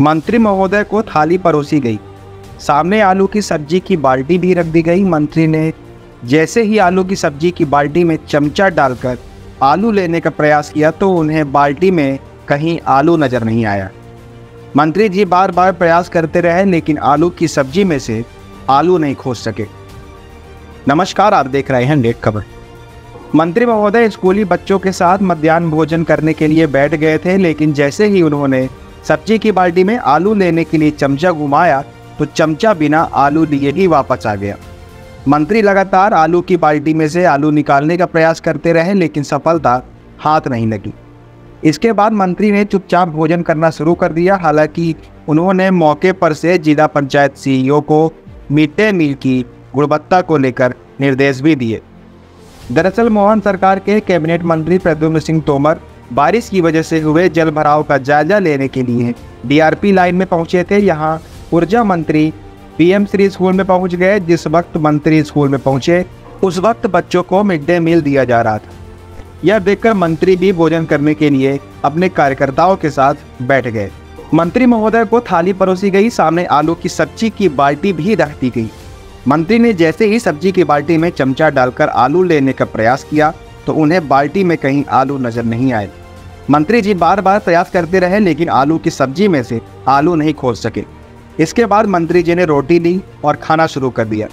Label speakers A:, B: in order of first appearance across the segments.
A: मंत्री महोदय को थाली परोसी गई। सामने आलू की सब्ज़ी की बाल्टी भी रख दी गई मंत्री ने। जैसे ही आलू की सब्ज़ी की बाल्टी में चमचा डालकर आलू लेने का प्रयास किया तो उन्हें बाल्टी में कहीं आलू नज़र नहीं आया। मंत्री जी बार बार प्रयास करते रहे, लेकिन आलू की सब्ज़ी में से आलू नहीं खोज सके। नमस्कार, आप देख रहे हैं नेट खबर। मंत्री महोदय स्कूली बच्चों के साथ मध्यान्ह भोजन करने के लिए बैठ गए थे, लेकिन जैसे ही उन्होंने सब्ज़ी की बाल्टी में आलू लेने के लिए चमचा घुमाया तो चमचा बिना आलू लिए ही वापस आ गया। मंत्री लगातार आलू की बाल्टी में से आलू निकालने का प्रयास करते रहे, लेकिन सफलता हाथ नहीं लगी। इसके बाद मंत्री ने चुपचाप भोजन करना शुरू कर दिया। हालाँकि उन्होंने मौके पर से जिला पंचायत सीईओ को मिड डे मील की गुणवत्ता को लेकर निर्देश भी दिए। दरअसल मोहन सरकार के कैबिनेट मंत्री प्रद्युम्न सिंह तोमर बारिश की वजह से हुए जल भराव का जायजा लेने के लिए डीआरपी लाइन में पहुँचे थे। यहाँ ऊर्जा मंत्री पीएम श्री स्कूल में पहुँच गए, जिस वक्त मंत्री स्कूल में पहुँचे, उस वक्त बच्चों को मिड डे मील दिया जा रहा था। यह देखकर मंत्री भी भोजन करने के लिए अपने कार्यकर्ताओं के साथ बैठ गए। मंत्री महोदय को थाली परोसी गई, सामने आलू की सब्ज़ी की बाल्टी भी रख दी गई। मंत्री ने जैसे ही सब्ज़ी की बाल्टी में चमचा डालकर आलू लेने का प्रयास किया तो उन्हें बाल्टी में कहीं आलू नज़र नहीं आए। मंत्री जी बार बार प्रयास करते रहे, लेकिन आलू की सब्ज़ी में से आलू नहीं खोज सके। इसके बाद मंत्री जी ने रोटी ली और खाना शुरू कर दिया।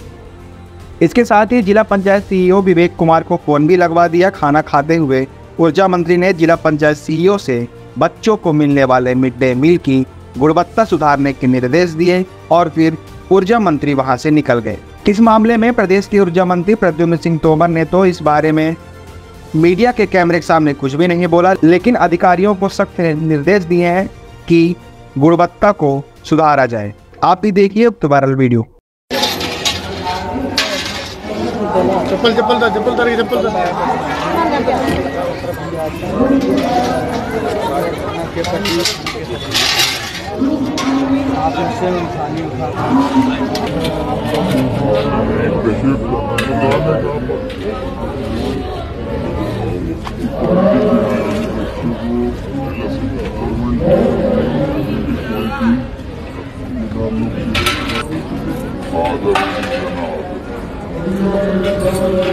A: इसके साथ ही जिला पंचायत सीईओ विवेक कुमार को फ़ोन भी लगवा दिया। खाना खाते हुए ऊर्जा मंत्री ने जिला पंचायत सीईओ से बच्चों को मिलने वाले मिड डे मील की गुणवत्ता सुधारने के निर्देश दिए और फिर ऊर्जा मंत्री वहाँ से निकल गए। इस मामले में प्रदेश के ऊर्जा मंत्री प्रद्युम्न सिंह तोमर ने तो इस बारे में मीडिया के कैमरे के सामने कुछ भी नहीं बोला लेकिन अधिकारियों को सख्त निर्देश दिए हैं कि गुणवत्ता को सुधारा जाए। आप भी देखिए वायरल वीडियो।
B: चप्पल चप्पल था चप्पल तार चप्पल था।
C: Father,